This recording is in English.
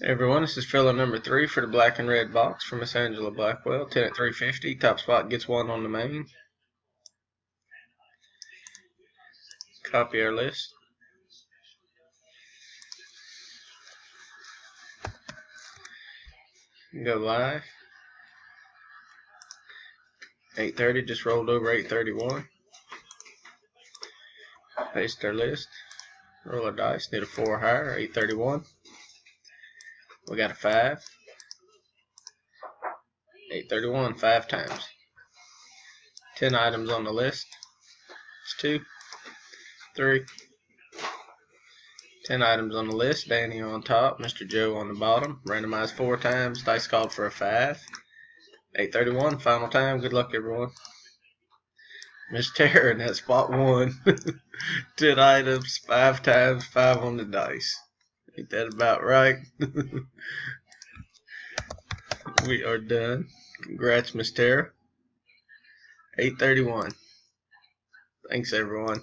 Hey everyone, this is filler number three for the black and red box from Miss Angela Blackwell. 10 at 350. Top spot gets one on the main. Copy our list. Go live. 830 just rolled over 831. Paste our list. Roll our dice. Need a four higher. 831. We got a five. 831, five times. 10 items on the list. It's two, three. 10 items on the list. Danny on top, Mr. Joe on the bottom. Randomized four times. Dice called for a five. 831, final time. Good luck, everyone. Miss Tara in that spot one. 10 items, five times, five on the dice. Ain't that about right? we are done. Congrats, Miss Tara. 831. Thanks, everyone.